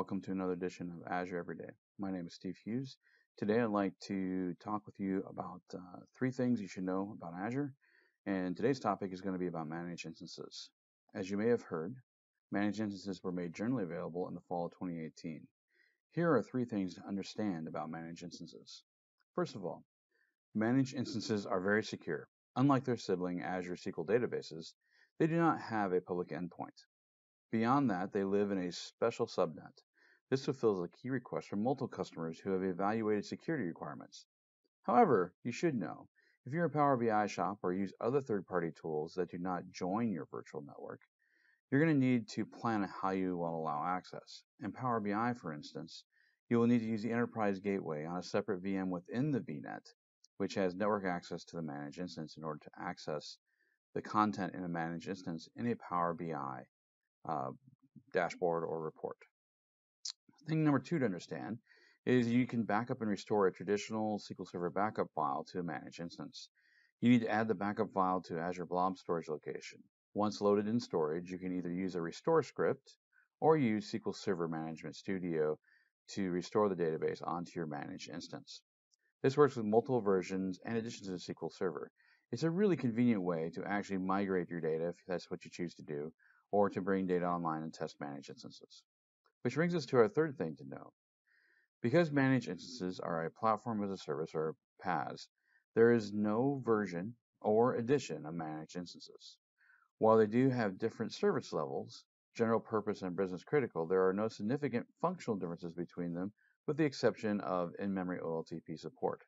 welcome to another edition of Azure Every Day. My name is Steve Hughes. Today I'd like to talk with you about uh, three things you should know about Azure, and today's topic is going to be about managed instances. As you may have heard, managed instances were made generally available in the fall of 2018. Here are three things to understand about managed instances. First of all, managed instances are very secure. Unlike their sibling Azure SQL databases, they do not have a public endpoint. Beyond that, they live in a special subnet. This fulfills a key request from multiple customers who have evaluated security requirements. However, you should know, if you're a Power BI shop or use other third-party tools that do not join your virtual network, you're going to need to plan how you will allow access. In Power BI, for instance, you will need to use the Enterprise Gateway on a separate VM within the VNet, which has network access to the managed instance in order to access the content in a managed instance in a Power BI uh, dashboard or report. Thing number two to understand is you can backup and restore a traditional SQL Server backup file to a managed instance. You need to add the backup file to Azure Blob storage location. Once loaded in storage, you can either use a restore script or use SQL Server Management Studio to restore the database onto your managed instance. This works with multiple versions and additions to SQL Server. It's a really convenient way to actually migrate your data if that's what you choose to do, or to bring data online and test managed instances. Which brings us to our third thing to know. Because managed instances are a platform as a service or PaaS, there is no version or edition of managed instances. While they do have different service levels, general purpose and business critical, there are no significant functional differences between them with the exception of in-memory OLTP support.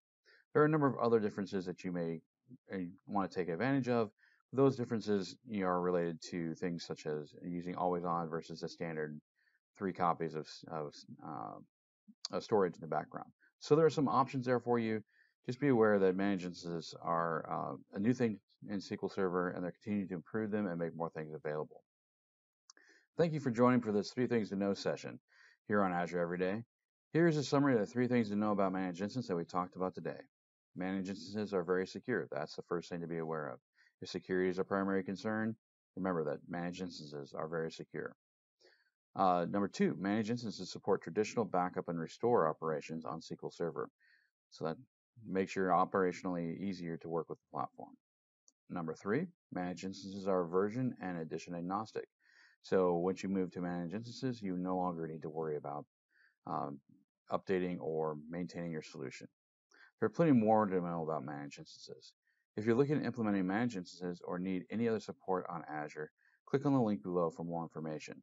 There are a number of other differences that you may uh, want to take advantage of, those differences you know, are related to things such as using always on versus the standard three copies of, of, uh, storage in the background. So there are some options there for you. Just be aware that managed instances are uh, a new thing in SQL Server and they're continuing to improve them and make more things available. Thank you for joining for this three things to know session here on Azure Every Day. Here's a summary of the three things to know about managed instances that we talked about today. Managed instances are very secure. That's the first thing to be aware of. If security is a primary concern, remember that managed instances are very secure. Uh, number two, managed instances support traditional backup and restore operations on SQL Server. So that makes your operationally easier to work with the platform. Number three, managed instances are version and edition agnostic. So once you move to managed instances, you no longer need to worry about um, updating or maintaining your solution. There are plenty more to know about managed instances. If you're looking at implementing managed instances or need any other support on Azure, click on the link below for more information.